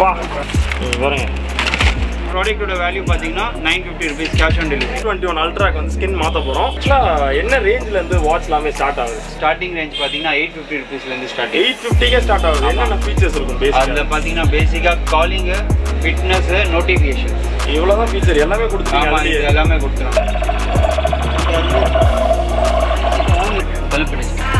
பாருங்க ப்ராடக்ட்டோட வேல்யூ பார்த்தீங்கன்னா nine fifty rupees cash on delivery twenty one அல்ட்ராக்கு வந்து ஸ்கின் மாற்ற போகிறோம் ஆக்சுவலாக என்ன ரேஞ்சில் இருந்து வாட்ச் எல்லாமே ஸ்டார்ட் ஆகுது? ஸ்டார்டிங் ரேஞ்ச் பார்த்தீங்கன்னா எயிட் ஃபிஃப்டி ருபீஸ்லேருந்து ஸ்டார்டிங் எயிட் ஃபிஃப்டிக்கே ஸ்டார்ட் ஆகுது. என்னென்ன ஃபீச்சர்ஸ் இருக்கும் அதில் பார்த்தீங்கன்னா பேசிக்காக காலிங்கு ஃபிட்னஸ்ஸு நோட்டிஃபிகேஷன் இவ்வளோ தான் ஃபீச்சர் எல்லாமே கொடுத்துருக்காங்க இது எல்லாமே கொடுத்துருவோம்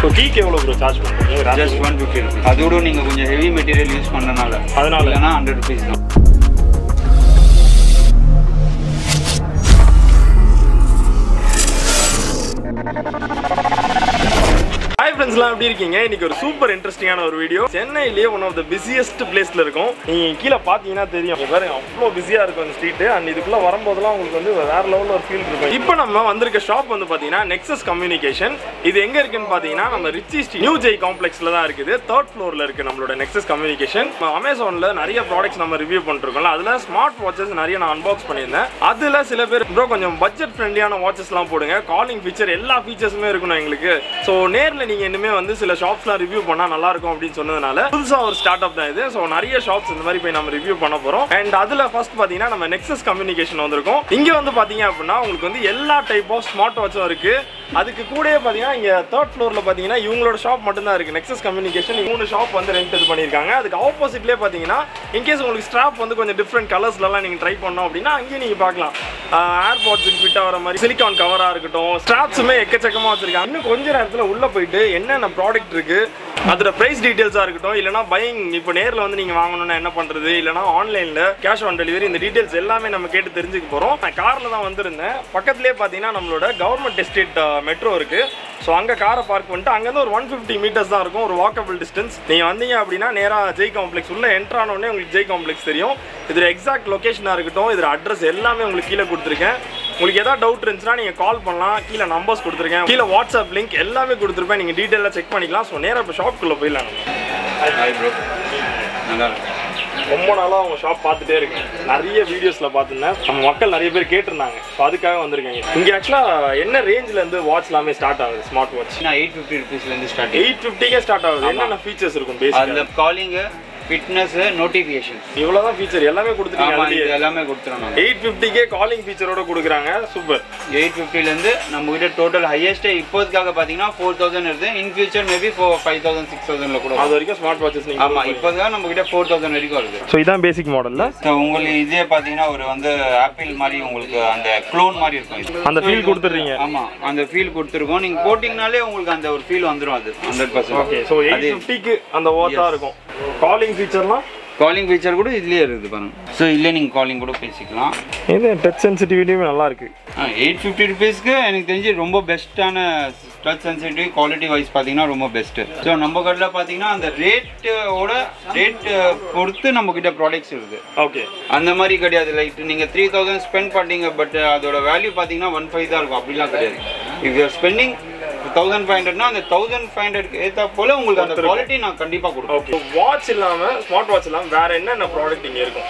ஸோ கீக்கு எவ்வளோ ப்ரோ சார்ஜ் பண்ணுறீங்க? ஜஸ்ட் ஒன் ஃபிஃப்டி ருபீஸ் அதோட நீங்கள் கொஞ்சம் ஹெவி மெட்டீரியல் யூஸ் பண்ணனால. அதனால? இல்லைன்னா ஹண்ட்ரட் ருபீஸ் தான். ஹாய் ஃப்ரெண்ட்ஸ்லாம் எப்படி இருக்கீங்க? இன்னைக்கு ஒரு சூப்பர் இன்ட்ரெஸ்டிங்கான ஒரு வீடியோ சென்னையிலேயே ஒன் ஆஃப் த பிஸியஸ்ட் பிளேஸ்ல இருக்கும். நீங்க கீழே பார்த்தீங்கன்னா தெரியும். இங்க பாருங்க அவ்வளோ பிஸியா இருக்கும் அந்த ஸ்ட்ரீட் அண்ட் இதுக்குள்ள வரும்போதெல்லாம் உங்களுக்கு வந்து வேற லெவலில் ஒரு ஃபீல் இருக்கும். இப்போ நம்ம வந்திருக்க ஷாப் வந்து பார்த்தீங்கன்னா நெக்ஸஸ் கம்யூனிகேஷன் இது எங்க இருக்குன்னு பார்த்தீங்கன்னா நம்ம ரிச்சி ஸ்ட்ரீட் நியூ ஜெய் காம்ப்ளெக்ஸ்ல தான் இருக்குது. தேர்ட் ஃப்ளோர்ல இருக்கு நம்மளோட நெக்ஸஸ் கம்யூனிகேஷன் அமேசான்ல நிறைய ப்ராடக்ட்ஸ் நம்ம ரிவ்யூ பண்ணிருக்கோம்ல அதுல ஸ்மார்ட் வாட்சஸ் நிறைய நான் அன்பாக்ஸ் பண்ணியிருந்தேன். அதுல சில பேர் ப்ரோ கொஞ்சம் பட்ஜெட் ஃப்ரெண்ட்லியான வாட்சஸ்லாம் போடுங்க. காலிங் ஃபீச்சர் எல்லா ஃபீச்சர்ஸுமே இருக்கணும் எங்களுக்கு. ஸோ நேரில் நீங்க இனிமே வந்து சில ஷாப்ஸ்லாம் ரிவ்யூ பண்ணா நல்லா இருக்கும் அப்படின்னு சொன்னதுனால புதுசா ஒரு ஸ்டார்ட் அப் தான் இது. ஸோ நிறைய ஷாப்ஸ் இந்த மாதிரி போய் நம்ம ரிவ்யூ பண்ண போறோம். அண்ட் அதுல ஃபர்ஸ்ட் பாத்தீங்கன்னா நம்ம நெக்ஸஸ் கம்யூனிகேஷன் வந்திருக்கும். இங்க வந்து பாத்தீங்க அப்படின்னா உங்களுக்கு வந்து எல்லா டைப் ஆஃப் ஸ்மார்ட் வாட்சும் இருக்கு. அதுக்கு கூடயே பார்த்தீங்கன்னா இங்கே தேர்ட் ஃப்ளோரில் பார்த்தீங்கன்னா இவங்களோட ஷாப் மட்டும் தான் நெக்ஸஸ் கம்யூனிகேஷன் மூணு ஷாப் வந்து ரெண்ட் இது பண்ணியிருக்காங்க. அதுக்கு ஆப்போசிட்லேயே பார்த்தீங்கன்னா இன்கேஸ் உங்களுக்கு ஸ்ட்ராப் வந்து கொஞ்சம் டிஃப்ரெண்ட் கலர்ஸ்லாம் நீங்கள் ட்ரை பண்ணோம் அப்படின்னா அங்கேயும் நீங்கள் பார்க்கலாம். ஏர்பாட்ஸுக்கு ஃபிட் ஆகிற மாதிரி சிலிக்கான் கவராக இருக்கட்டும் ஸ்ட்ராப்ஸுமே எக்கச்சக்கமாக வச்சுருக்காங்க. இன்னும் கொஞ்ச நேரத்தில் உள்ளே போயிட்டு என்னென்ன ப்ராடக்ட் இருக்குது அதோட ப்ரைஸ் டீட்டெயில்ஸாக இருக்கட்டும் இல்லைனா பையிங் இப்போ நேரில் வந்து நீங்கள் வாங்கணும்னா என்ன பண்ணுறது இல்லைனா ஆன்லைனில் கேஷ் ஆன் டெலிவரி இந்த டீட்டெயில்ஸ் எல்லாமே நம்ம கேட்டு தெரிஞ்சுக்க போகிறோம் நான் காரில் தான் வந்திருந்தேன். பக்கத்துலேயே பார்த்தீங்கன்னா நம்மளோட கவர்மெண்ட் எஸ்டேட் மெட்ரோ இருக்குது ஸோ அங்கே காரை பார்க் பண்ணிட்டு அங்கேருந்து ஒரு ஒன் ஃபிஃப்டி மீட்டர்ஸ் தான் இருக்கும். ஒரு வாக்கபிள் டிஸ்டன்ஸ் நீங்கள் வந்தீங்க அப்படின்னா நேராக ஜெய் காம்ப்ளெக்ஸ் உள்ள என்ட்ரு ஆனோடனே உங்களுக்கு ஜெய் காம்ப்ளெக்ஸ் தெரியும். இதில் எக்ஸாக்ட் லொக்கேஷனாக இருக்கட்டும் இதில் அட்ரஸ் எல்லாமே உங்களுக்கு கீழே கொடுத்துருக்கேன். உங்களுக்கு எதாவது டவுட் இருந்துச்சுன்னா நீங்கள் கால் பண்ணலாம். கீழே நம்பர்ஸ் கொடுத்துருக்கேன். கீழே வாட்ஸ்அப் லிங்க் எல்லாமே கொடுத்துருப்பேன். நீங்கள் டீட்டெயிலாக செக் பண்ணிக்கலாம். ஸோ நேராக இப்போ ஷாப்புக்குள்ளே போயிடலாம் நல்லா இருக்கு ரொம்ப நாளாக உங்கள் ஷாப் பார்த்துட்டே இருக்கேன். நிறைய வீடியோஸில் பார்த்துருந்தேன். நம்ம மக்கள் நிறைய பேர் கேட்டிருந்தாங்க. ஸோ அதுக்காக வந்திருக்கேங்க இங்கே ஆக்சுவலாக என்ன ரேஞ்சிலேருந்து வாட்ச் எல்லாமே ஸ்டார்ட் ஆகுது? ஸ்மார்ட் வாட்ச் நான் எயிட் ஃபிஃப்டி ருபீஸ்லேருந்து ஸ்டார்டிங் எயிட் ஃபிஃப்டிக்கே ஸ்டார்ட் ஆகுது. என்னென்ன ஃபீச்சர்ஸ் இருக்கும் பேசிக் காலிங்கு ஃபிட்னஸ்ஸு நோட்டிஃபிகேஷன் இவ்வளோ தான் ஃபீச்சர் எல்லாமே கொடுத்துருக்கீங்க எல்லாமே கொடுத்துறோம் நாங்கள் எயிட் ஃபிஃப்டிக்கே காலிங் ஃபீச்சரோட கொடுக்குறாங்க. சூப்பர். எயிட் ஃபிஃப்டிலேருந்து நம்மகிட்ட டோட்டல் ஹையஸ்ட்டு இப்போதுக்காக பார்த்தீங்கன்னா ஃபோர் தௌசண்ட் இருக்குது in future maybe four five thousand six தௌசண்ட்ல கூட அது வரைக்கும் ஸ்மார்ட் வாட்சஸ் நீங்கள் ஆமாம் இப்போதுக்காக நம்மகிட்ட ஃபோர் தௌசண்ட் வரைக்கும் இருக்குது ஸோ இதான் பேசிக் மாடலில் ஸோ உங்களுக்கு இதே பார்த்தீங்கன்னா ஒரு வந்து ஆப்பிள் மாதிரி உங்களுக்கு அந்த க்ளோன் மாதிரி இருக்கும் அந்த ஃபீல் கொடுத்துட்றீங்க. ஆமாம் அந்த ஃபீல் கொடுத்துருக்கோம். நீங்கள் போட்டிங்கனாலே உங்களுக்கு அந்த ஒரு ஃபீல் வந்துடும் அது hundred percent okay so eight ஃபிஃப்டிக்கு அந்த ஓத்தா இருக்கும். காலிங் ஃபீச்சர்லாம் காலிங் ஃபீச்சர் கூட இதுலேயே இருக்குது பாருங்க. ஸோ இதுலேயே நீங்கள் காலிங் கூட பேசிக்கலாம். இது டச் சென்சிட்டிவிட்டியுமே நல்லா இருக்கு. எயிட் ஃபிஃப்டி ருபீஸ்க்கு எனக்கு தெரிஞ்சு ரொம்ப பெஸ்ட்டான டச் சென்சிட்டிவ் குவாலிட்டி வைஸ் பார்த்தீங்கன்னா ரொம்ப பெஸ்ட்டு ஸோ நம்ம கடையில் பார்த்தீங்கன்னா அந்த ரேட்டோட ரேட் பொறுத்து நம்ம கிட்ட ப்ராடக்ட்ஸ் இருக்குது. ஓகே அந்த மாதிரி கிடையாது. லைக் நீங்கள் த்ரீ தௌசண்ட் ஸ்பெண்ட் பண்ணீங்க பட் அதோட வேல்யூ பார்த்தீங்கன்னா ஒன் ஃபைவ் தான் இருக்கும். அப்படிலாம் கிடையாது. If your spending thousand five ஹண்ட்ரட்னா அந்த தௌசண்ட் ஃபைவ் ஹண்ட்ரட்க்கு ஏற்றா போல உங்களுக்கு அந்த குவாலிட்டி நான் கண்டிப்பாக கொடுப்பேன். ஓகே வாட்ச் இல்லாம ஸ்மார்ட் வாட்ச் இல்லாம வேற என்னென்ன ப்ராடக்ட் இங்க இருக்கும்?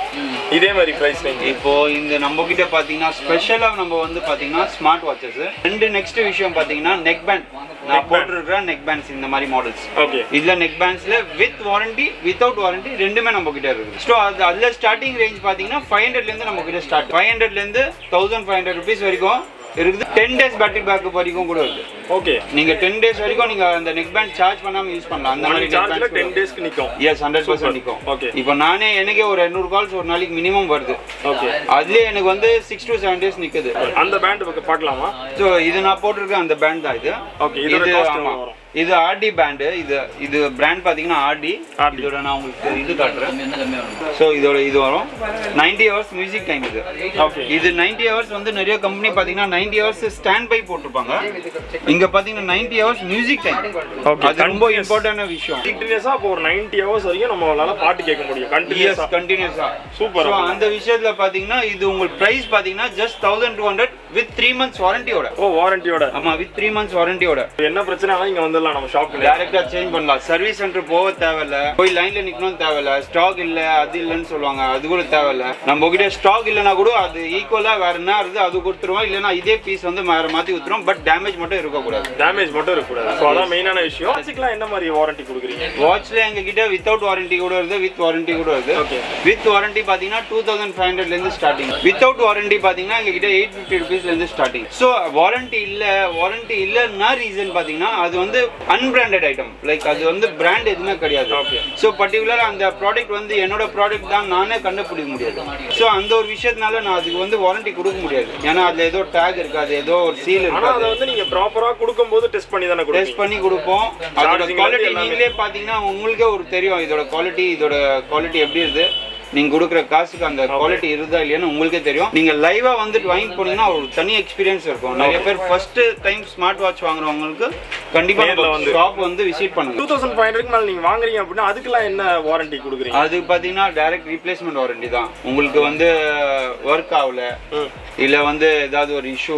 இதே மாதிரி பிரைஸ் ரேஞ்ச் இப்போ இந்த நம்ம கிட்ட பாத்தீங்கன்னா ஸ்பெஷலா நம்ம வந்து பாத்தீங்கன்னா ஸ்மார்ட் வாட்சஸ் ரெண்டு நெக்ஸ்ட் விஷயம் பாத்தீங்கன்னா நெக் பேண்ட் நான் போட்டிருக்கிற நெக் பேண்ட்ஸ் இந்த மாதிரி மாடல்ஸ் ஓகே இதுல நெக் பேண்ட்ஸ்ல வித் வாரண்டி வித்தவுட் வாரண்டி ரெண்டுமே நம்ம கிட்ட இருக்கு ஸோ அது அதுல ஸ்டார்டிங் ரேஞ்ச் பாத்தீங்கன்னா ஃபைவ் ஹண்ட்ரட்ல இருந்து நம்ம கிட்ட ஸ்டார்ட் ஃபைவ் ஹண்ட்ரட்ல இருந்து தௌசண்ட் ஃபைவ் ஹண்ட்ரட் ருபீஸ் வரைக்கும் இருக்குது. டென் டேஸ் பேட்டரி பேக்கப் வரைக்கும் கூட இருக்கு. ஓகே நீங்க டென் டேஸ் வரைக்கும் நீங்க அந்த நெக் பேண்ட் சார்ஜ் பண்ணாம யூஸ் பண்ணலாம். அந்த மாதிரி சார்ஜ்ல டென் டேஸ்க்கு நிக்கும். எஸ் ஹண்ட்ரட் பர்சன்ட் நிற்கும் Okay. இப்போ நானே எனக்கே ஒரு எண்ணூறு கால்ஸ் ஒரு நாளைக்கு மினிமம் வருது. ஓகே அதுலயே எனக்கு வந்து சிக்ஸ் டு செவன் டேஸ் நிக்குது. அந்த பேண்ட் பார்க்கலாமா? ஸோ இது நான் போட்டிருக்க அந்த பேண்ட் தான் இது. ஆமா. எவ்வளவு வரும்? இது ஆர்டி பேண்டு இது இது பிராண்ட் பாத்தீங்கன்னா ஆர்டி. இதோட நான் உங்களுக்கு இது காட்டுறேன். ஸோ இதோட இது வரும். 90 ஹவர்ஸ் மியூசிக் டைம் இது. ஓகே இது 90 ஹவர்ஸ் வந்து நிறைய கம்பெனி பாத்தீங்கன்னா 90 ஹவர்ஸ் ஸ்டாண்ட் பை போட்டிருப்பாங்க. இங்க பாத்தீங்கன்னா 90 ஹவர்ஸ் மியூசிக் டைம் அது ரொம்ப. இம்பார்ட்டன்டான விஷயம். கண்டினியூஸா இப்போ ஒரு 90 ஹவர்ஸ் வரைக்கும் நம்மளால பாட்டு கேட்க முடியும். கண்டினியூஸா கண்டினியூஸா Super. ஸோ அந்த விஷயத்துல பாத்தீங்கன்னா இது உங்களுக்கு பிரைஸ் பாத்தீங்கன்னா just thousand two hundred with three months வாரண்டியோட ஓ வாரண்டியோட ஆமா வித் த்ரீ மந்த்ஸ் வாரண்டியோட என்ன பிரச்சனைனா இங்க வந்துடலாம் பண்ணிக்கலாம் நம்ம ஷாப்ல டேரக்டா சேஞ்ச் பண்ணலாம். சர்வீஸ் சென்டர் போக தேவையில்ல. போய் லைன்ல நிக்கணும் தேவையில்ல. ஸ்டாக் இல்ல அது இல்லைன்னு சொல்லுவாங்க. அது கூட தேவையில்ல. நம்ம கிட்ட ஸ்டாக் இல்லைன்னா கூட அது ஈக்குவலா வேற என்ன இருக்குது அது கொடுத்துருவோம். இல்லைன்னா இதே பீஸ் வந்து வேற மாத்தி கொடுத்துருவோம் பட் டேமேஜ் மட்டும் இருக்கக்கூடாது. டேமேஜ் மட்டும் இருக்கக்கூடாது. ஸோ அதான் மெயினான விஷயம். வாட்சுக்குலாம் என்ன மாதிரி வாரண்டி கொடுக்குறீங்க? வாட்ச்ல எங்க கிட்ட வித்தவுட் வாரண்டி கூட வருது வித் வாரண்டி கூட வருது. Okay. வித் வாரண்டி பாத்தீங்கன்னா டூ தௌசண்ட் ஃபைவ் ஹண்ட்ரட்ல இருந்து ஸ்டார்டிங் வித்தவுட் வாரண்டி பாத்தீங்கன்னா எங்க கிட்ட எயிட் ஃபிஃப்டி ருபீஸ்ல இருந்து ஸ்டார்டிங் ஸோ வாரண்டி இல்ல வாரண்டி இல்லைன்னா ரீசன் பாத்தீங்கன்னா அது வந்து அன்பிராண்டட் ஐட்டம் லைக் அது வந்து பிராண்ட் எதுவுமே கிடையாது. ஸோ பர்டிகுலர் அந்த ப்ராடக்ட் வந்து என்னோட ப்ராடக்ட் தான் நானே கண்டுபிடிக்க முடியாது. ஸோ அந்த ஒரு விஷயத்தினால நான் அதுக்கு வந்து வாரண்டி கொடுக்க முடியாது. ஏன்னா அதுல ஏதோ டேக் இருக்காது ஏதோ ஒரு சீல் இருக்காது. அதை வந்து நீங்க ப்ராப்பரா கொடுக்கும்போது டெஸ்ட் பண்ணி தானே டெஸ்ட் பண்ணி கொடுப்போம். அதோட குவாலிட்டி. நீங்களே பாத்தீங்கன்னா உங்களுக்கே ஒரு தெரியும். இதோட குவாலிட்டி இதோட குவாலிட்டி எப்படி இருக்கு. நீங்க கொடுக்குற காசுக்கு அந்த குவாலிட்டி இருந்தா இல்லையான்னு உங்களுக்கே தெரியும். நீங்க லைவா வந்துட்டு வாங்கி போனீங்கன்னா ஒரு தனி எக்ஸ்பீரியன்ஸ் இருக்கும். நிறைய பேர் ஃபர்ஸ்ட் டைம் ஸ்மார்ட் வாட்ச் வாங்குறவங்களுக்கு கண்டிப்பா வந்து. ஷாப் வந்து விசிட் பண்ணுங்க. டூ தௌசண்ட் ஃபைவ் ஹண்ட்ரட் மேல நீங்க வாங்குறீங்க அப்படின்னா அதுக்கெல்லாம் என்ன வாரண்டி கொடுக்குறீங்க? அது பாத்தீங்கன்னா டைரக்ட் ரீப்ளேஸ்மெண்ட் வாரண்டி தான். உங்களுக்கு வந்து ஒர்க் ஆகல. இல்ல வந்து ஏதாவது ஒரு இஷ்யூ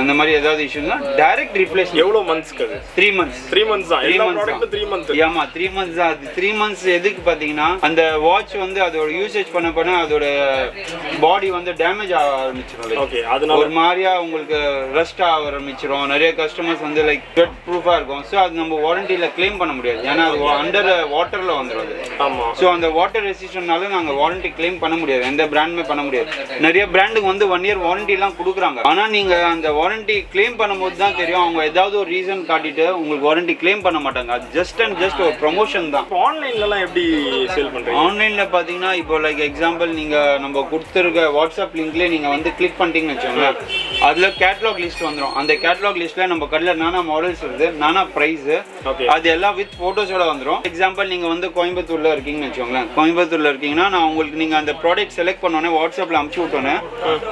அந்த மாதிரி ஏதாவது இஷ்யூனா டைரக்ட் ரீப்ளேஸ்மெண்ட் எவ்வளவு மந்த்ஸ்க்கு அது? த்ரீ மந்த்ஸ் த்ரீ மந்த்ஸ் தான் months ப்ராடக்ட்டும் த்ரீ மந்த் ஆமா த்ரீ மந்த்ஸ் தான் அது த்ரீ மந்த்ஸ் எதுக்கு பாத்தீங்கன்னா அந்த வாட்ச் வந்து அதோட யூசேஜ் பண்ண பண்ண அதோட பாடி வந்து டேமேஜ் ஆக ஆரம்பிச்சிடும் ஓகே அதனால ஒரு மாதிரியா உங்களுக்கு ரஸ்ட் ஆக ஆரம்பிச்சிடும் நிறைய கஸ்டமர்ஸ் வந்து லைக் ஸ்வெட் ப்ரூஃபா இருக்கும். ஸோ அது நம்ம வாரண்டியில கிளைம் பண்ண முடியாது. ஏன்னா அது அண்டர் வாட்டர்ல வந்துடும் அது. ஸோ அந்த வாட்டர் ரெசிஸ்டன்ட்னால நாங்க வாரண்டி கிளைம் பண்ண முடியாது. எந்த பிராண்டுமே பண்ண முடியாது. நிறைய பிராண்டுக்கு வந்து ஒன் இயர் வாரண்டி எல்லாம் கொடுக்குறாங்க. ஆனா நீங்க அந்த வாரண்டி கிளைம் பண்ணும்போது தான் தெரியும். அவங்க ஏதாவது ஒரு ரீசன் காட்டிட்டு உங்களுக்கு வாரண்டி கிளைம் பண்ண மாட்டாங்க. அது ஜஸ்ட் அண்ட் ஜஸ்ட் ஒரு ப்ரொமோஷன் தான். ஆன்லைன்லலாம் எப்படி சேல் பண்றீங்க? ஆன்லைன்ல பாத்தீங்கன்னா இப்போ லைக் எக்ஸாம்பிள் நீங்க நம்ம கொடுத்துருக்க வாட்ஸ்அப் லிங்க்ல நீங்க வந்து கிளிக் பண்ணிட்டீங்கன்னு வச்சுக்கோங்களேன். அதுல கேட்லாக் லிஸ்ட் வந்துரும். அந்த கேட்லாக் லிஸ்ட்ல நம்ம கடையில் நானா மாடல்ஸ் இருக்கு நானா பிரைஸ். அது எல்லாம் வித் போட்டோஸோட வந்துரும். எக்ஸாம்பிள் நீங்க வந்து கோயம்புத்தூர்ல இருக்கீங்கன்னு வச்சுக்கோங்களேன். கோயம்புத்தூர்ல இருக்கீங்கன்னா நான் உங்களுக்கு நீங்க அந்த ப்ராடக்ட் செலக்ட் பண்ணோன்னே வாட்ஸ்அப்ல அமுச்சு விட்டோன்னே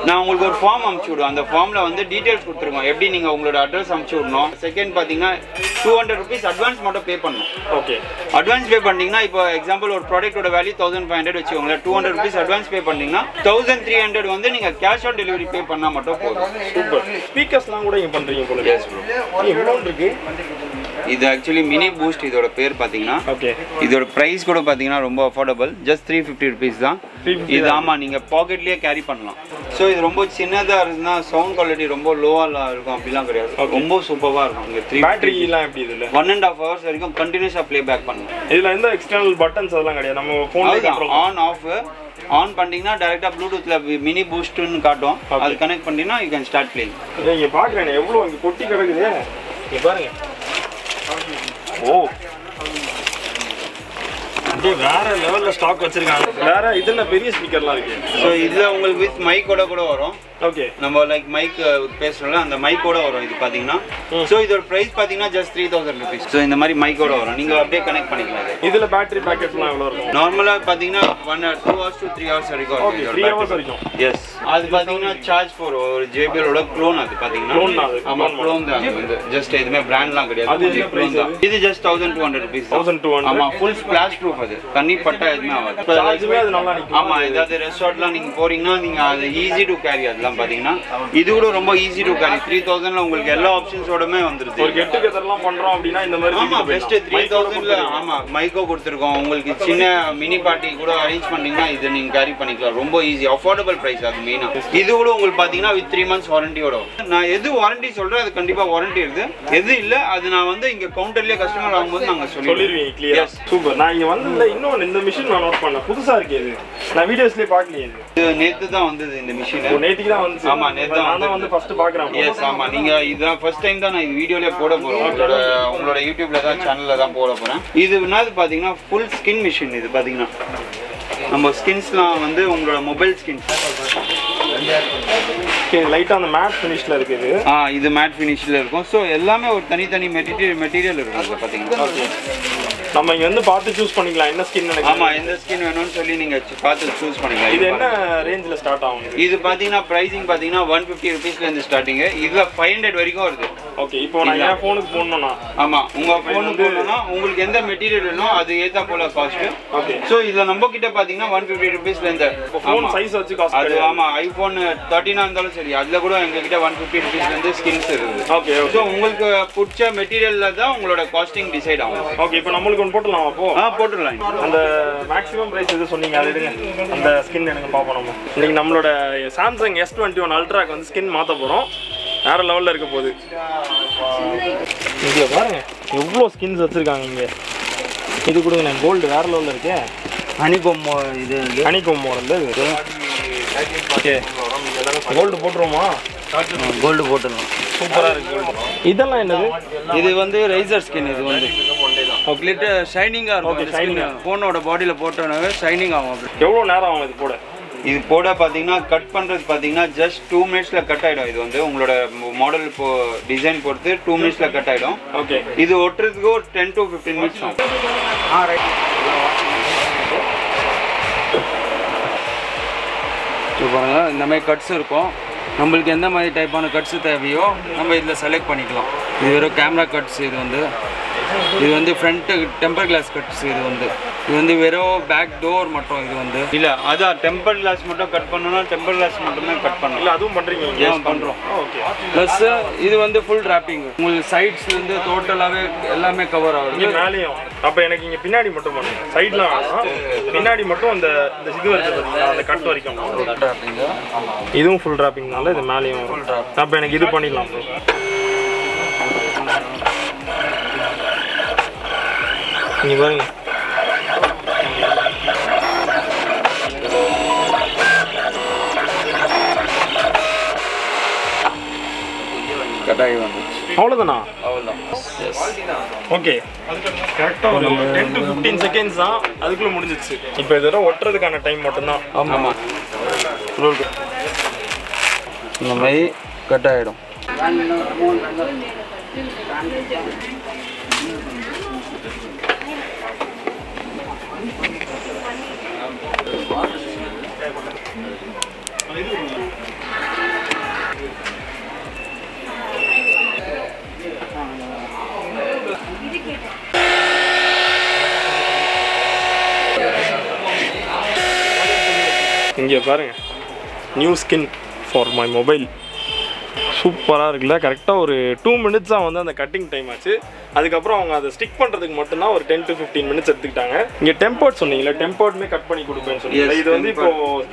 நான் உங்களுக்கு ஒரு ஃபார்ம் அமுச்சு விடுவேன். அந்த ஃபார்ம்ல வந்து டீடைல்ஸ் கொடுத்துருக்கோம். எப்படி நீங்க உங்களோட அட்ரஸ் அமுச்சு விடணும். செகண்ட் பாத்தீங்கன்னா டூ ஹண்ட்ரட் ருபீஸ் அட்வான்ஸ் மட்டும் பே பண்ணணும். ஓகே அட்வான்ஸ் பே பண்ணீங்கன்னா இப்போ எக்ஸாம்பிள் ஒரு ப்ராடக்ட்டோட வேல்யூ தௌசண்ட் ஃபைவ் ஹண்ட்ரட் வச்சுக்கோங்களேன். Two hundred rupees advance pay பண்ணீங்கன்னா தௌசண்ட் த்ரீ ஹண்ட்ரட் வந்து நீங்க கேஷ் ஆன் டெலிவரி பே பண்ணா மட்டும் போதும். சூப்பர் ஸ்பீக்கர்ஸ்லாம் கூட இங்க பண்றீங்க போல. எவ்வளோ இருக்கு. இது ஆக்சுவலி மினி பூஸ்ட் இதோட பேர் பாத்தீங்கன்னா ஓகே இதோட பிரைஸ் கூட பாத்தீங்கன்னா ரொம்ப affordable just three fifty rupees தான். 350 இது ஆமா நீங்க பாக்கெட்லயே கேரி பண்ணலாம். ஸோ இது ரொம்ப சின்னதா இருந்தா சவுண்ட் குவாலிட்டி ரொம்ப லோவா இருக்கும். அப்படிலாம் கிடையாது. ரொம்ப சூப்பராக இருக்கும். இங்க த்ரீ பேட்டரிலாம் எப்படி இதுல? ஒன் அண்ட் ஹாஃப் ஹவர்ஸ் வரைக்கும் கண்டினியூஸாக ப்ளே பேக் பண்ணலாம் இதுல எந்த எக்ஸ்டர்னல் பட்டன்ஸ் அதெல்லாம் கிடையாது. நம்ம கண்ட்ரோல் ஆன் ஆஃப் ஆன் பண்ணீங்கன்னா டைரக்டா ப்ளூடூத்ல மினி பூஸ்ட்னு காட்டும். அது கனெக்ட் பண்ணீங்கன்னா யூ கேன் ஸ்டார்ட் பிளேயிங் இங்க பாக்குறேன் எவ்வளவு இங்க கொட்டி கிடக்குது. இங்க பாருங்க. ஓ அப்படியே வேற லெவல்ல ஸ்டாக் வச்சிருக்காங்க. வேற இது என்ன பெரிய ஸ்பீக்கர்லாம் இருக்கு. ஸோ இதுல உங்களுக்கு வித் மைக்கோட கூட வரும். ஓகே நம்ம லைக் மைக் பேசுறோம்ல அந்த மைக்கோட வரும் இது பாத்தீங்கன்னா. ஸோ இதோட பிரைஸ் பாத்தீங்கன்னா just three thousand rupees so இந்த மாதிரி மைக்கோட வரும். நீங்க அப்படியே கனெக்ட் பண்ணிக்கலாம் இது. இதுல பேட்டரி பேக்கெட்லாம் எவ்வளவு இருக்கும்? நார்மலா பாத்தீங்கன்னா one two hours to three hours வரைக்கும் ஓகே த்ரீ ஹவர்ஸ் வரைக்கும். எஸ் அது பாத்தீங்கன்னா சார்ஜ் ஃபார் ஒரு ஜேபிஎலோட க்ளோன் அது பாத்தீங்கன்னா. ஆமா க்ளோன் தான் அது வந்து. ஜஸ்ட் எதுவுமே பிராண்ட்லாம் கிடையாது. இது just thousand two hundred rupees 1200. ஆமா ஃபுல் ஸ்பிளாஷ் ப்ரூஃப் அது. தண்ணி பட்டா எதுவுமே ஆகாது. ஆமா ஏதாவது ரெசார்ட்லாம் நீங்க போறீங்கன்னா நீங்க அது ஈஸி டு கேரி அதெல்லாம் பாத்தீங்கன்னா. இது கூட ரொம்ப ஈஸி டு கேரி த்ரீ தௌசண்ட்ல உங்களுக்கு எல்லா ஆப்ஷன்ஸோடமே வந்துருது. ஒரு கெட் டுகெதர்லாம் பண்றோம் அப்படின்னா இந்த மாதிரி ஆமா தூக்கிட்டு பெஸ்ட் போயிடலாம். த்ரீ தௌசண்ட்ல கொடுத்துருக்கீங்க. ஆமா மைக்கோ கொடுத்துருக்கோம். உங்களுக்கு சின்ன மினி பார்ட்டி கூட அரேஞ்ச் பண்ணீங்கன்னா இது நீங்க கேரி பண்ணிக்கலாம். ரொம்ப ஈஸி அஃபோர்டபுள் பிரைஸ் அது மெயினா இது கூட உங்களுக்கு பாத்தீங்கன்னா வித் த்ரீ மந்த்ஸ் வாரண்டியோட நான் எது வாரண்டி சொல்றேன் அது கண்டிப்பா வாரண்டி இருக்கு. எது இல்ல அது நான் வந்து இங்க கவுண்டர்லயே கஸ்டமர் வாங்கும்போது நாங்க சொல்லிடுவோம். சூப்பர் நான் இங்க வந்ததுல இன்னொன்னு இந்த மிஷின் நான் நோட் பண்ணேன் புதுசா இருக்கு இது. நான் வீடியோஸ்லயே பாக்கலையே இது. நேத்து தான் வந்தது இந்த மிஷின் நேத்திக்கு தான் வந்து ஆமா, நேத்து தான் வந்து. ஃபர்ஸ்ட் பாக்குறேன் எஸ் ஆமா. நீங்க இதுதான் ஃபர்ஸ்ட் டைம் தான் நான் இது வீடியோலயே போட போறேன் உங்களோட உங்களோட யூடியூப்ல தான் சேனல்ல தான் போட போறேன். இது என்னது பாத்தீங்கன்னா ஃபுல் ஸ்கின் மிஷின் இது பாத்தீங்கன்னா நம்ம ஸ்கின்ஸ்லாம் வந்து உங்களோட மொபைல் ஸ்கின்ஸ் லைட்டா அந்த மேட் ஃபினிஷ்ல இருக்கு இது. ஆ இது மேட் ஃபினிஷில் இருக்கும். ஸோ எல்லாமே ஒரு தனித்தனி மெட்டீரியல் மெட்டீரியல் இருக்கும் இதில் பார்த்தீங்கன்னா. நம்ம இங்க வந்து பார்த்து சூஸ் பண்ணிக்கலாம். என்ன ஸ்கின் ஆமா எந்த ஸ்கின் வேணும்னு சொல்லி நீங்க பார்த்து சூஸ் பண்ணிக்கலாம். இது என்ன ரேஞ்சில் ஸ்டார்ட் ஆகும் இது பாத்தீங்கன்னா பிரைசிங் பாத்தீங்கன்னா ஒன் ஃபிஃப்டி ருபீஸ்ல இருந்து ஸ்டார்டிங் இதுல ஃபைவ் ஹண்ட்ரட் வரைக்கும் வருது. ஓகே இப்போ நான் என் ஃபோனுக்கு போடணும்னா? ஆமா உங்க போனுக்கு போகணும்னா உங்களுக்கு எந்த மெட்டீரியல் வேணும் அது ஏத்தா போல காஸ்ட் ஓகே சோ இதுல நம்ம கிட்ட பாத்தீங்கன்னா ஒன் ஃபிஃப்டி ருபீஸ்ல இருந்து ஃபோன். சைஸ் வச்சு காஸ்ட் அது ஆமா ஐபோன் தேர்ட்டினா இருந்தாலும் சரி அதுல கூட எங்க கிட்ட ஒன் ஃபிஃப்டி ருபீஸ்ல இருந்து ஸ்கின்ஸ் இருக்குது. ஓகே ஸோ உங்களுக்கு பிடிச்ச மெட்டீரியல்ல தான் உங்களோட காஸ்டிங் டிசைட் ஆகும். ஓகே இப்போ நம்மளுக்கு ஒன்று போட்டுடலாம் அப்போ ஆ போட்டுடலாம். அந்த மேக்ஸிமம் பிரைஸ் எது சொன்னீங்க அது எடுங்க. அந்த ஸ்கின் எனக்கு பார்ப்போம் நம்ம இன்னைக்கு நம்மளோட சாம்சங் எஸ் டுவெண்ட்டி ஒன் அல்ட்ராக்கு வந்து ஸ்கின் மாற்ற போகிறோம் வேற லெவலில் இருக்க போகுது. இங்கே பாருங்க எவ்வளோ ஸ்கின்ஸ் வச்சுருக்காங்க இங்கே. இது கொடுங்க நான் கோல்டு வேற லெவலில் இருக்கே. ஹனிகோம் இது ஹனிகோம் மாடல் இது. ஓகே. கோல்டு போட்டுருவோமா? கோல்டு போட்டுடலாம் சூப்பராக இருக்கு இதெல்லாம் என்னது? இது வந்து ரைசர் ஸ்கின் இது வந்து. கிளிட்டு ஷைனிங்காக இருக்கும். Skin. ஃபோனோட பாடியில் போட்டோன்னாவே ஷைனிங் ஆகும் அப்படி. எவ்வளோ நேரம் ஆகும் இது போட? இது போட பாத்தீங்கன்னா கட் பண்றது பாத்தீங்கன்னா ஜஸ்ட் டூ மினிட்ஸ்ல கட் ஆயிடும். இது வந்து உங்களோட மாடல் இப்போ டிசைன் பொறுத்து டூ மினிட்ஸ்ல கட் ஆயிடும். ஓகே இது ஒட்டுறதுக்கு ஒரு டென் டு ஃபிஃப்டீன் மினிட்ஸ் ஆகும். இப்போ பாருங்க இந்த மாதிரி கட்ஸ் இருக்கும். நம்மளுக்கு எந்த மாதிரி டைப்பான கட்ஸ் தேவையோ நம்ம இதில் செலக்ட் பண்ணிக்கலாம். இது வெறும் கேமரா கட்ஸ் இது வந்து. இது வந்து ஃப்ரண்ட்டு டெம்பர் கிளாஸ் கட்ஸ் இது வந்து. இது வந்து வெறும் பேக் டோர் மட்டும் இது வந்து. இல்ல அதான் டெம்பர் கிளாஸ் மட்டும் கட் பண்ணணும்னா டெம்பர் கிளாஸ் மட்டுமே கட் பண்ணலாம் இல்லை அதுவும் பண்ணுறீங்க பண்றோம். ஓகே ப்ளஸ் இது வந்து ஃபுல் ராப்பிங் உங்களுக்கு சைட்ஸ்லேருந்து டோட்டலாகவே எல்லாமே கவர் இங்க ஆகுது மேலேயும். அப்ப எனக்கு இங்க பின்னாடி மட்டும் பண்ணுங்க. சைடுல வேணாம். பின்னாடி மட்டும் அந்த இந்த இது பாத்தீங்களா? அந்த கட் வரைக்கும். இதுவும் ஃபுல் டிராப்பிங்னால இது மேலேயும் அப்ப எனக்கு இது பண்ணிடலாம். வந்துச்சு அவ்வளவுதானா அவ்வளோதான் ஓகே ஒரு டென் டு ஃபிஃப்டீன் செகண்ட்ஸ் தான் அதுக்குள்ள முடிஞ்சிச்சு இப்போ இதோட ஒட்டுறதுக்கான டைம் மட்டும்தான். ஆமாம் இந்த மாதிரி கட் ஆகிடும் இங்கே பாருங்க. New skin for my mobile சூப்பராக இருக்குல்ல? கரெக்டாக ஒரு டூ மினிட்ஸாக வந்து அந்த கட்டிங் டைம் ஆச்சு. அதுக்கப்புறம் அவங்க அதை ஸ்டிக் பண்ணுறதுக்கு மட்டும்தான் ஒரு டென் டு ஃபிஃப்டீன் மினிட்ஸ் எடுத்துக்கிட்டாங்க. இங்கே டெம்பர்ட் சொன்னீங்களா டெம்பர்டுமே கட் பண்ணி கொடுப்பேன்னு சொன்னீங்க இது வந்து இப்போ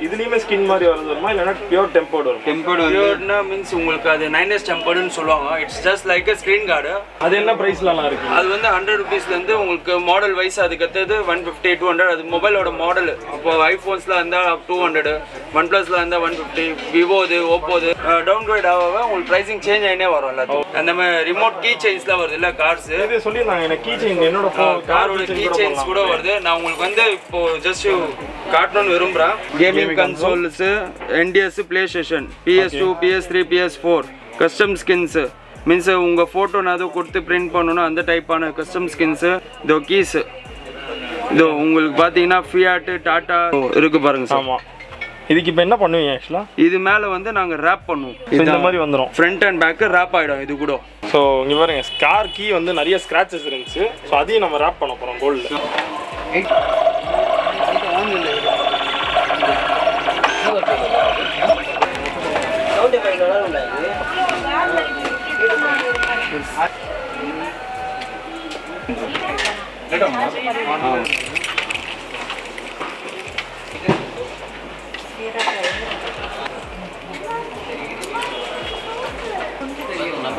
இதுலேயுமே ஸ்கின் மாதிரி வருது வருமா இல்லைன்னா பியூர் டெம்பர்ட் வரும். டெம்பர்டு பியூர்னா மீன்ஸ் உங்களுக்கு அது நைன் எஸ் டெம்பர்டுன்னு சொல்லுவாங்க. It's just like a screen card அது என்ன ப்ரைஸ்லலாம் இருக்கு? அது வந்து ஹண்ட்ரட் ருபீஸ்லேருந்து உங்களுக்கு மாடல் வைஸ் அதுக்கு அடுத்தது ஒன் ஃபிஃப்டி டூ ஹண்ட்ரட் அது மொபைலோட மாடல் இப்போ ஐஃபோன்ஸில் இருந்தால் டூ ஹண்ட்ரட் ஒன் ப்ளஸில் இருந்தால் ஒன் ஃபிஃப்டி விவோது ஓப்போது டவுன் கிரேட் ஆக உங்களுக்கு ப்ரைசிங் சேஞ்ச் ஆகினே வரும் எல்லாத்தையும் அந்த மாதிரி ரிமோட் கீ செயின்ஸ்லாம் வருது இல்லை கார்ஸ் இது சொல்லியிருந்தாங்க எனக்கு கீ செயின் என்னோட காரோட கீ செயின்ஸ் கூட வருது. நான் உங்களுக்கு வந்து இப்போ ஜஸ்ட் காட்டணும்னு விரும்புகிறேன் gaming consoles NDS play station PS two PS three PS four custom skins means உங்கள் ஃபோட்டோ நான் எதுவும் கொடுத்து பிரிண்ட் பண்ணணும் அந்த டைப்பான கஸ்டம் ஸ்கின்ஸு இதோ கீஸு இதோ உங்களுக்கு பார்த்தீங்கன்னா ஃபியாட்டு டாட்டா இருக்கு பாருங்க சார். ஆமாம் இதுக்கு இப்போ என்ன பண்ணுவீங்க ஆக்சுவலாக இது மேலே வந்து நாங்கள் ரேப் பண்ணுவோம். இந்த மாதிரி வந்துடும் ஃப்ரண்ட் அண்ட் பேக்கு ரேப் ஆகிடும் இது கூட. ஸோ இங்கே பாருங்க ஸ்கார் கீ வந்து நிறைய ஸ்க்ராச்சஸ் இருந்துச்சு. ஸோ அதையும் நம்ம ரேப் பண்ண போகிறோம் கோல்டில்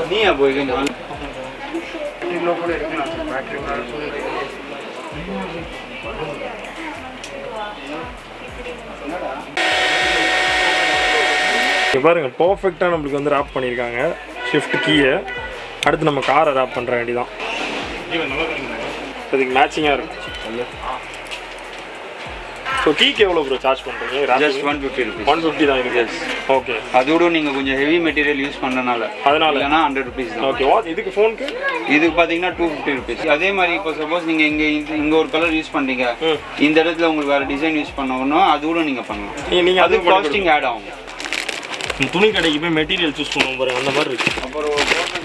நீயா போய்க்கு பாருங்க பர்ஃபெக்டாக நம்மளுக்கு வந்து ராப் பண்ணியிருக்காங்க. ஷிஃப்ட் கீயை அடுத்து நம்ம காரை ராப் பண்ணுற வேண்டிதான். இதுக்கு மேட்சிங்காக இருக்கும் ஸோ கீக்கு எவ்வளோ ப்ரோ சார்ஜ் பண்ணுறீங்க just one fifty rupees one fifty தான் இருக்கு ஓகே அதோட நீங்கள் கொஞ்சம் ஹெவி மெட்டீரியல் யூஸ் பண்ணனால. அதனால? இல்லைன்னா ஹண்ட்ரட் ருபீஸ் தான். ஓகே வா இதுக்கு ஃபோனுக்கு இதுக்கு பார்த்தீங்கன்னா டூ ஃபிஃப்டி ருபீஸ் அதே மாதிரி இப்போ சப்போஸ் நீங்கள் இங்கே இங்கே ஒரு கலர் யூஸ் பண்ணுறீங்க. இந்த இடத்துல உங்களுக்கு வேறு டிசைன் யூஸ் பண்ணணும் அது கூட நீங்கள் பண்ணலாம். நீங்கள் அது காஸ்டிங் ஆட் ஆகும். துணி கடைக்கு போய் மெட்டீரியல் சூஸ் பண்ணுவோம் பாருங்க அந்த மாதிரி இருக்கு.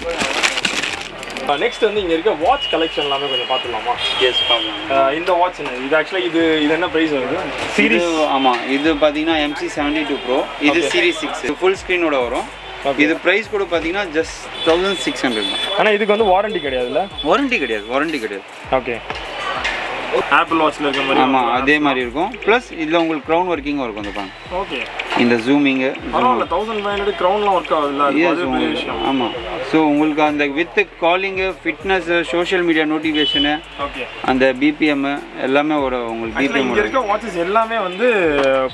நெக்ஸ்ட் வந்து இங்க இருக்க வாட்ச் கலெக்ஷன் எல்லாமே கொஞ்சம் பார்த்துலாமா எஸ் பார்க்கலாம். இந்த வாட்ச் என்ன? இது ஆக்சுவலாக இது இது என்ன ப்ரைஸ் வருது? சீரிஸ் ஆமாம் இது பார்த்தீங்கன்னா எம்சி செவன்டி டூ ப்ரோ இது சீரிஸ் சிக்ஸ் ஃபுல் ஸ்க்ரீனோட வரும். இது ப்ரைஸ் கூட பார்த்தீங்கன்னா ஜஸ்ட் தௌசண்ட் சிக்ஸ் ஹண்ட்ரட் தான். ஆனால் இதுக்கு வந்து வாரண்டி கிடையாதுல்ல? வாரண்டி கிடையாது வாரண்டி கிடையாது. ஓகே ஆப்பிள் வாட்ச்ல இருக்க மாதிரி ஆமாம் அதே மாதிரி இருக்கும். ப்ளஸ் இதில் உங்களுக்கு க்ரௌன் ஒர்க்கிங்கும் இருக்கும் இந்த பாருங்க. ஓகே இந்த ஜூமிங்கு பரவாயில்ல தௌசண்ட் ஃபைவ் ஹண்ட்ரட் க்ரௌன்லாம் ஒர்க் ஆகுதுல்ல ஆமாம் ஸோ உங்களுக்கு அந்த with calling fitness social media notification அந்த பிபிஎம் எல்லாமே ஒரு உங்களுக்கு பிபிஎம் இருக்க வாட்சஸ் எல்லாமே வந்து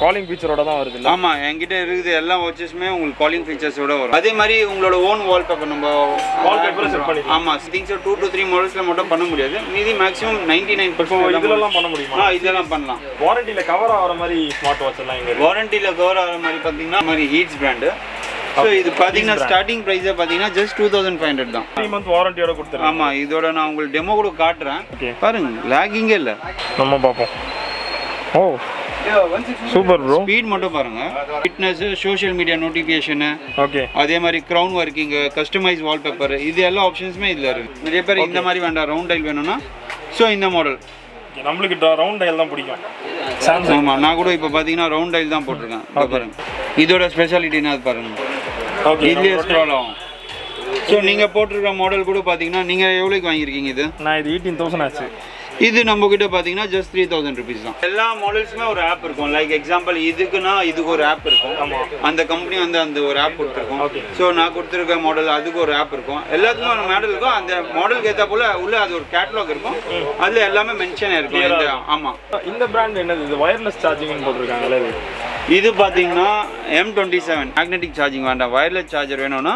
காலிங் ஃபீச்சரோட தான் வருது ஆமாம் என்கிட்ட இருக்குது எல்லா வாட்சஸுமே உங்களுக்கு காலிங் ஃபீச்சர்ஸோட வரும். அதே மாதிரி உங்களோட ஓன் வால்பேப்பர் நம்ம Wallpaper set பண்ணிக்கலாம். ஆமாம் திங்ஸ் டூ டு த்ரீ மாடல்ஸில் மட்டும் பண்ண முடியாது. மீதி மேக்ஸிமம் நைன்டி நைன் இப்போ இதுலலாம் பண்ண முடியுமா? ஆ இதெல்லாம் பண்ணலாம். வாரண்டியில் கவர் ஆகிற மாதிரி ஸ்மார்ட் வாட்ச் எல்லாம் வாரண்டியில் கவர் ஆகிற மாதிரி பார்த்தீங்கன்னா மாதிரி ஹீட்ஸ் பிராண்டு ஸோ இது பார்த்தீங்கன்னா ஸ்டார்டிங் ப்ரைஸே பார்த்தீங்கன்னா just two thousand five hundred தான். த்ரீ மந்த் வாரண்டியோட கொடுத்துருங்க. ஆமாம் இதோட நான் உங்களுக்கு டெமோ கூட காட்டுறேன். பாருங்க லேகிங்கே இல்லை. நம்ம பார்ப்போம். ஓ சூப்பர் ப்ரோ ஸ்பீட் மட்டும் பாருங்க. Fitness social media notification okay அதே மாதிரி க்ரௌன் ஒர்க்கிங் கஸ்டமைஸ் வால்பேப்பர் இது எல்லா ஆப்ஷன்ஸுமே இதில் இருக்கு. நிறைய பேர் இந்த மாதிரி வேண்டாம் ரவுண்ட் டைல் வேணும்னா. ஸோ இந்த மாடல் நம்மளுக்கு ரவுண்ட் டயல் தான் பிடிக்கும். சாம்சங் ஆமாம் நான் கூட இப்போ பார்த்தீங்கன்னா ரவுண்ட் டைல் தான் போட்டிருக்கேன். பாருங்க. இதோட ஸ்பெஷாலிட்டினா பாருங்க. இதுலேயே ஸ்க்ரால் ஆகும். ஸோ நீங்கள் போட்டிருக்க மாடல் கூட பார்த்தீங்கன்னா நீங்கள் எவ்வளோக்கு வாங்கியிருக்கீங்க இது? நான் இது எயிட்டீன் தௌசண்ட் ஆச்சு. இது நம்ம கிட்ட பார்த்தீங்கன்னா ஜஸ்ட் த்ரீ தௌசண்ட் ருபீஸ் தான். எல்லா மாடல்ஸுமே ஒரு ஆப் இருக்கும். லைக் எக்ஸாம்பிள் இதுக்குன்னா இதுக்கு ஒரு ஆப் இருக்கும். அந்த கம்பெனி வந்து அந்த ஒரு ஆப் கொடுத்துருக்கோம். ஸோ நான் கொடுத்துருக்க மாடல் அதுக்கு ஒரு ஆப் இருக்கும். எல்லாத்துக்கும் ஒரு மாடல் இருக்கும். அந்த மாடலுக்கு ஏற்ற போல உள்ள அது ஒரு கேட்லாக் இருக்கும். அதுல எல்லாமே மென்ஷன் இருக்கும். ஆமாம் இந்த பிராண்ட் என்னது? இது வயர்லெஸ் சார்ஜிங்னு போட்டிருக்காங்கல்ல இது பார்த்தீங்கன்னா M twenty seven magnetic charging வேண்டாம் வயர்லெஸ் சார்ஜர் வேணும்னா.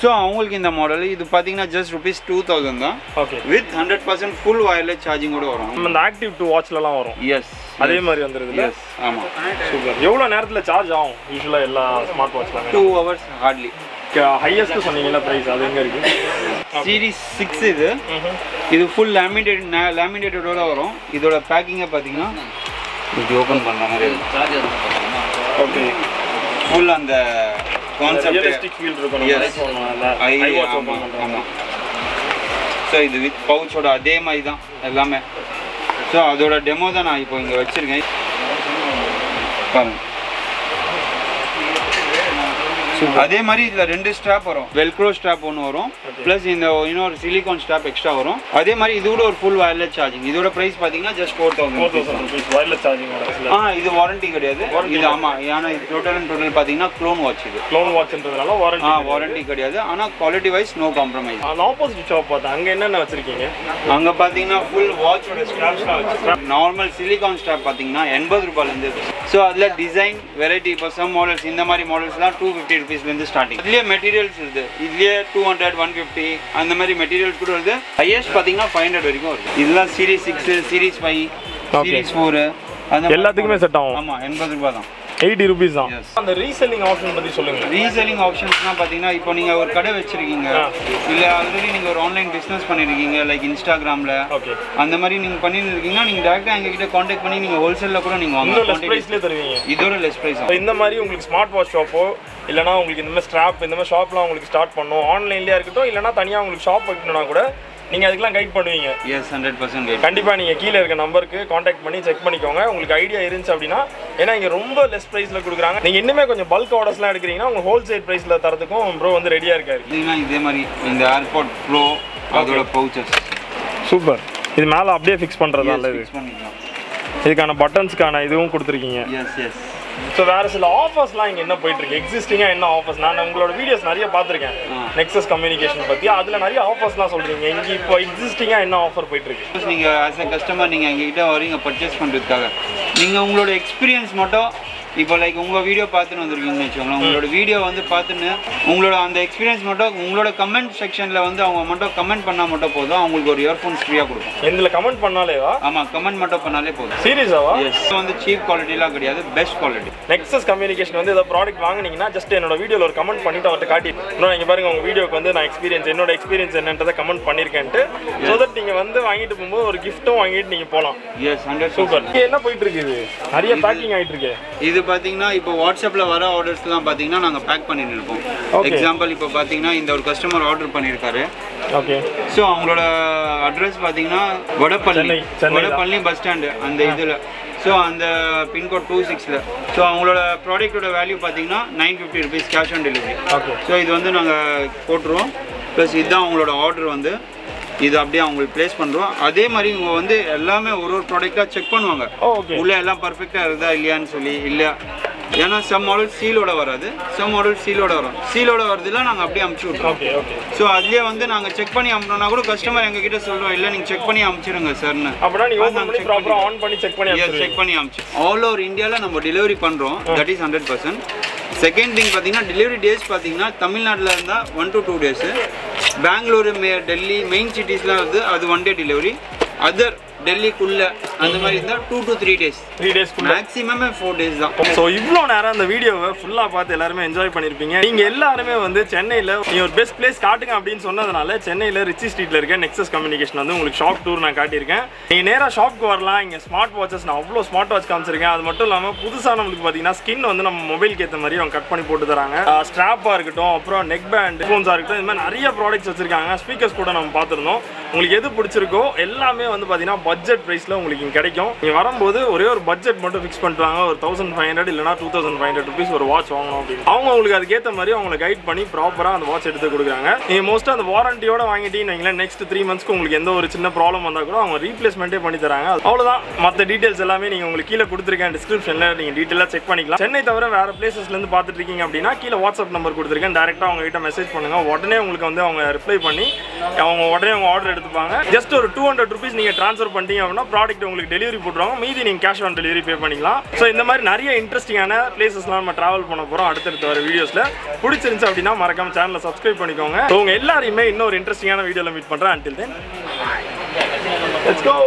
ஸோ அவங்களுக்கு இந்த மாடல் இது பார்த்தீங்கன்னா ஜஸ்ட் ருபீஸ் டூ தௌசண்ட் தான். Okay with hundred percent full wireless charging கூட வரும். நம்ம இந்த ஆக்டிவ் டூ வாட்ச்லலாம் வரும். எஸ் அதே மாதிரி வந்துருதுல எஸ் ஆமாம் சூப்பர் எவ்வளோ நேரத்தில் சார்ஜ் ஆகும்? யூஸ்வலாக எல்லா ஸ்மார்ட் வாட்ச்லாம் டூ ஹவர்ஸ் ஹார்ட்லி ஹையஸ்ட் சொன்னீங்கல்ல ப்ரைஸ் அது எங்கே இருக்கு? சீரிஸ் சிக்ஸ் இது. இது ஃபுல் லேமினேட் லேமினேட்டடோட வரும். இதோட பேக்கிங்கை பார்த்தீங்கன்னா இது ஓப்பன் பண்ணுற மாதிரி ஓகே ஃபுல் அந்த கான்செப்ட் ரியலிஸ்டிக் ஃபீல் இருக்கும் ஆமாம் ஸோ இது வித் பவுச்சோட அதே மாதிரி தான் எல்லாமே. ஸோ அதோட டெமோ தான் நான் இப்போ இங்கே வச்சுருக்கேன். பாருங்க. அதே மாதிரி இதில் ரெண்டு ஸ்ட்ராப் வரும். வெல்க்ரோ ஸ்ட்ராப் ஒன்று வரும். ப்ளஸ் இந்த இன்னொரு சிலிகான் ஸ்ட்ராப் எக்ஸ்ட்ரா வரும். அதே மாதிரி இது கூட ஒரு ஃபுல் வயர்லெஸ் சார்ஜிங் இதோட ப்ரைஸ் பார்த்தீங்கன்னா just four thousand wireless charging ஆ இது வாரண்டி கிடையாது. இது ஆமாம் ஏன்னா இது டோட்டல் அண்ட் டோட்டல் பார்த்தீங்கன்னா க்ளோன் வாட்ச் இது. க்ளோன் வாட்ச்ன்றதுனால ஆ வாரண்டி வாரண்டி கிடையாது. ஆனால் quality wise no compromise opposite shop பார்த்தேன். அங்கே என்னென்ன வச்சிருக்கீங்க? அங்க பாத்தீங்கன்னா ஃபுல் வாட்சோட ஸ்ட்ராப்ஸ்லாம் வச்சு நார்மல் சிலிகான் ஸ்ட்ராப் பாத்தீங்கன்னா எண்பது ரூபாயிலேருந்து ஸோ அதில் டிசைன் வெரைட்டி இப்போ சம் மாடல்ஸ் இந்த மாதிரி மாடல்ஸ்லாம் டூ ஃபிஃப்டி ருபீஸ்லேருந்து ஸ்டார்டிங் இதுலேயே மெட்டீரியல்ஸ் இருக்குது இதுலேயே டூ ஹண்ட்ரட் ஒன் ஃபிஃப்டி அந்த மாதிரி மெட்டீரியல்ஸ் கூட வருது. ஹையஸ்ட் பார்த்தீங்கன்னா ஃபைவ் ஹண்ட்ரட் வரைக்கும் வருது. இதெல்லாம் series six series five. Series four அந்த எல்லாத்துக்குமே செட் ஆகும். ஆமாம் எண்பது ரூபாய் தான் எயிட்டி ருபீஸ் தான். அந்த ரீசெல்லிங் ஆப்ஷன் பற்றி சொல்லுங்க ரீசெல்லிங் ஆப்ஷன்ஸ்லாம் பார்த்தீங்கன்னா இப்போ நீங்கள் ஒரு கடை வச்சிருக்கீங்க. இல்லை ஆல்ரெடி நீங்கள் ஒரு ஆன்லைன் பிஸ்னஸ் பண்ணியிருக்கீங்க லைக் இன்ஸ்டாகிராமில் ஓகே அந்த மாதிரி நீங்கள் பண்ணிட்டு இருக்கீங்கன்னா நீங்கள் டேரெக்டாக எங்ககிட்ட காண்டாக்ட் பண்ணி நீங்கள் ஹோல்சேலில் கூட நீங்கள் இன்னும் லெஸ் வாங்க ப்ரைஸ்லேயே தருவீங்க. இதோட லெஸ் ப்ரைஸ் இப்போ இந்த மாதிரி உங்களுக்கு ஸ்மார்ட் வாட்ச் ஷாப்போ இல்லைனா உங்களுக்கு இந்த மாதிரி ஸ்ட்ராப் இந்த மாதிரி ஷாப்லாம் உங்களுக்கு ஸ்டார்ட் பண்ணும். ஆன்லைன்லேயே இருக்கட்டும் இல்லைனா தனியாக உங்களுக்கு ஷாப் வைக்கணும்னா கூட நீங்கள் அதுக்கெல்லாம் கைட் பண்ணுவீங்க. எஸ் ஹண்ட்ரட் பர்சன்ட் கைட் கண்டிப்பாக நீங்கள் கீழே இருக்க நம்பருக்கு காண்டாக்ட் பண்ணி செக் பண்ணிக்கோங்க. உங்களுக்கு ஐடியா இருந்துச்சு அப்படின்னா ஏன்னா இங்கே ரொம்ப லெஸ் ப்ரைஸில் கொடுக்குறாங்க. நீங்கள் இன்னுமே கொஞ்சம் பல்க் ஆர்டர்ஸ்லாம் எடுக்கிறீங்கன்னா உங்கள் ஹோல்சேல் ப்ரைஸில் தரதுக்கும் ப்ரோ வந்து ரெடியாக இருக்காரு. இதே மாதிரி இந்த ஏர்போர்ட் ப்ரோ அதோட பவுச்சஸ் சூப்பர் இது மேலே அப்படியே ஃபிக்ஸ் பண்ணுறதா பண்ணிக்கலாம். இதுக்கான பட்டன்ஸ்க்கான இதுவும் கொடுத்துருக்கீங்க. எஸ் எஸ் ஸோ வேறு சில ஆஃபர்ஸ்லாம் இங்கே என்ன போயிட்டு இருக்கு எக்ஸிஸ்டிங்காக என்ன ஆஃபர்ஸ் நான் உங்களோட வீடியோஸ் நிறைய பார்த்துருக்கேன். நெக்ஸஸ் கம்யூனிகேஷன் பற்றி அதில் நிறைய ஆஃபர்ஸ்லாம் சொல்கிறீங்க இங்கே இப்போ எக்ஸிஸ்டிங்காக என்ன ஆஃபர் போயிட்டு இருக்கு நீங்கள் ஆஸ் எ கஸ்டமர் நீங்கள் எங்ககிட்ட வரீங்க பர்ச்சேஸ் பண்ணுறதுக்காக நீங்கள் உங்களோட எக்ஸ்பீரியன்ஸ் மட்டும் இப்போ லைக் உங்க வீடியோ பார்த்துன்னு வந்திருக்கீங்கன்னு வச்சுக்கோங்களேன். உங்களோட வீடியோ வந்து பார்த்துன்னு உங்களோட அந்த எக்ஸ்பீரியன்ஸ் மட்டும் உங்களோட கமெண்ட் செக்ஷன்ல வந்து அவங்க மட்டும் கமெண்ட் பண்ணா மட்டும் போதும். அவங்களுக்கு ஒரு இயர்ஃபோன்ஸ் ஃப்ரீயாக கொடுக்கும் இதுல கமெண்ட் பண்ணாலேவா ஆமா கமெண்ட் மட்டும் பண்ணாலே போதும். சீரியஸாவா எஸ் வந்து சீப் குவாலிட்டிலாம் கிடையாது பெஸ்ட் குவாலிட்டி நெக்ஸஸ் கம்யூனிகேஷன் வந்து ஏதாவது ப்ராடக்ட் வாங்குனீங்கன்னா ஜஸ்ட் என்னோட வீடியோல ஒரு கமெண்ட் பண்ணிட்டு அவர்கிட்ட காட்டி இன்னும் நீங்க பாருங்க உங்க வீடியோக்கு வந்து நான் எக்ஸ்பீரியன்ஸ் என்னோட எக்ஸ்பீரியன்ஸ் என்னன்றதை கமெண்ட் பண்ணிருக்கேன்ட்டு. ஸோ தட் நீங்க வந்து வாங்கிட்டு போகும்போது ஒரு கிஃப்ட்டும் வாங்கிட்டு நீங்க போகலாம் எஸ் ஹண்ட்ரட் சூப்பர் என்ன போயிட்டு இருக்கு இது நிறைய பேக்கிங் ஆயிட்டு இருக்கு. இது பார்த்தீங்கன்னா இப்போ வாட்ஸ்அப்பில் வர ஆர்டர்ஸ்லாம் பார்த்தீங்கன்னா நாங்கள் பேக் பண்ணிட்டு இருப்போம். எக்ஸாம்பிள் இப்போ பார்த்தீங்கன்னா இந்த ஒரு கஸ்டமர் ஆர்டர் பண்ணியிருக்காரு ஓகே ஸோ அவங்களோட அட்ரஸ் பார்த்தீங்கன்னா தான். வடபள்ளி பஸ் ஸ்டாண்டு அந்த இதில். ஸோ அந்த பின்கோட் டூ சிக்ஸில் ஸோ அவங்களோட ப்ராடக்ட்டோட வேல்யூ பார்த்தீங்கன்னா nine fifty rupees cash on delivery okay so இது வந்து நாங்கள் போட்டுருவோம். ப்ளஸ் இதுதான் அவங்களோட ஆர்டர் வந்து. இது அப்படியே அவங்களுக்கு ப்ளேஸ் பண்ணுறோம் அதே மாதிரி இவங்க வந்து எல்லாமே ஒரு ஒரு ப்ராடக்டாக செக் பண்ணுவாங்க. ஓகே உள்ள எல்லாம் பர்ஃபெக்டாக இருக்குதா இல்லையான்னு சொல்லி இல்லை. ஏன்னா சம் மாடல் சீலோட வராது. சம் மாடல் சீலோட வரும். சீலோட வருதுலாம் நாங்கள் அப்படியே அமுச்சு விட்ருவோம் ஸோ அதுலேயே வந்து நாங்கள் செக் பண்ணி அனுப்பினோம்னா கூட கஸ்டமர் எங்ககிட்ட சொல்கிறோம் இல்லை நீங்கள் செக் பண்ணி அனுப்பிச்சிடுங்க சார்னு செக் பண்ணி செக் பண்ணி அனுப்பிச்சு ஆல் ஓவர் இந்தியாவில் நம்ம டெலிவரி பண்ணுறோம் that is hundred percent second thing பார்த்தீங்கன்னா டெலிவரி டேஸ் பார்த்தீங்கன்னா தமிழ்நாட்டில் இருந்தால் one to two days Bengaluru May Delhi main சிட்டிஸ்லாம் வந்து அது ஒன் டே டெலிவரி அதர் டெல்லிக்குள்ள அந்த மாதிரி இருந்தால் two to three days three டேஸ்க்குள்ள மேக்ஸிமமே ஃபோர் டேஸ் தான். ஸோ இவ்வளோ நேரம் அந்த வீடியோவை ஃபுல்லாக பார்த்து எல்லாருமே என்ஜாய் பண்ணியிருப்பீங்க நீங்கள் எல்லாருமே வந்து சென்னையில் நீ ஒரு பெஸ்ட் பிளேஸ் காட்டுங்க அப்படின்னு சொன்னதுனால சென்னையில் ரிச்சி ஸ்ட்ரீட்டில் இருக்க நெக்ஸஸ் கம்யூனிகேஷன் வந்து உங்களுக்கு ஷாப் டூர் நான் காட்டியிருக்கேன். நீங்கள் நேராக ஷாப்க்கு வரலாம். இங்கே ஸ்மார்ட் வாட்சஸ் நான் அவ்வளோ ஸ்மார்ட் வாட்ச் காமிச்சிருக்கேன். அது மட்டும் இல்லாமல் புதுசாக நம்மளுக்கு பார்த்தீங்கன்னா ஸ்கின் வந்து நம்ம மொபைலுக்கு ஏற்ற மாதிரி அவங்க கட் பண்ணி போட்டு தராங்க. ஸ்ட்ராப்பாக இருக்கட்டும் அப்புறம் நெக் பேண்ட் ஃபோன்ஸாக இருக்கட்டும் இந்த மாதிரி நிறைய ப்ராடக்ட்ஸ் வச்சிருக்காங்க. ஸ்பீக்கர்ஸ் கூட நம்ம பார்த்துருந்தோம். உங்களுக்கு எது பிடிச்சிருக்கோ எல்லாமே வந்து பார்த்தீங்கன்னா பட்ஜெட் ப்ரைஸில் உங்களுக்கு இங்கே கிடைக்கும். நீங்கள் வரும்போது ஒரே ஒரு பட்ஜெட் மட்டும் ஃபிக்ஸ் பண்ணுறாங்க ஒரு தௌசண்ட் ஃபைவ் ஹண்ட்ரட் இல்லைனா two thousand five hundred rupees ஒரு வாட்ச் வாங்கணும் அப்படின்னு. அவங்க உங்களுக்கு அதுக்கேற்ற மாதிரி அவங்களை கைட் பண்ணி ப்ராப்பராக அந்த வாட்ச் எடுத்து கொடுக்குறாங்க. நீங்கள் மோஸ்ட்டாக அந்த வாரண்டியோட வாங்கிட்டீங்கன்னு வைங்களேன் நெக்ஸ்ட் த்ரீ மந்த்ஸ்க்கு உங்களுக்கு எந்த ஒரு சின்ன ப்ராப்ளம் வந்தால் கூட அவங்க ரீப்ளேஸ்மெண்ட்டே பண்ணி தராங்க. அவ்வளோதான் மற்ற டீட்டெயில்ஸ் எல்லாமே நீங்கள் உங்களுக்கு கீழே கொடுத்துருக்கேன் டிஸ்கிரிப்ஷனில் நீங்கள் டீட்டெயிலாக செக் பண்ணிக்கலாம். சென்னை தவிர வேறு பிளேசஸ்லேருந்து பார்த்துட்டு இருக்கீங்க அப்படின்னா கீழே வாட்ஸ்அப் நம்பர் கொடுத்துருக்கேன். டேரெக்டாக அவங்க கிட்ட மெசேஜ் பண்ணுங்கள் உடனே உங்களுக்கு வந்து அவங்க ரிப்ளை பண்ணி அவங்க உடனே அவங்க ஆர்டர் எடுத்துப்பாங்க. ஜஸ்ட் ஒரு டூ ஹண்ட்ரட் ருபீஸ் நீங்கள் ட்ரான்ஸ்ஃபர் பண்ணிட்டீங்க அப்படின்னா ப்ராடக்ட் உங்களுக்கு டெலிவரி போட்டுருவாங்க. மீதி நீங்கள் கேஷ் ஆன் டெலிவரி பே பண்ணிக்கலாம். ஸோ இந்த மாதிரி நிறைய இன்ட்ரெஸ்டிங்கான பிளேசஸ்லாம் நம்ம ட்ராவல் பண்ண போகிறோம் அடுத்தடுத்து வர வீடியோஸில் பிடிச்சிருந்துச்சு அப்படின்னா மறக்காம சேனலை சப்ஸ்கிரைப் பண்ணிக்கோங்க. ஸோ உங்கள் எல்லாரையுமே இன்னொரு இன்ட்ரெஸ்டிங்கான வீடியோவில் மீட் பண்ணுறேன் அன்டில் தென் let's go.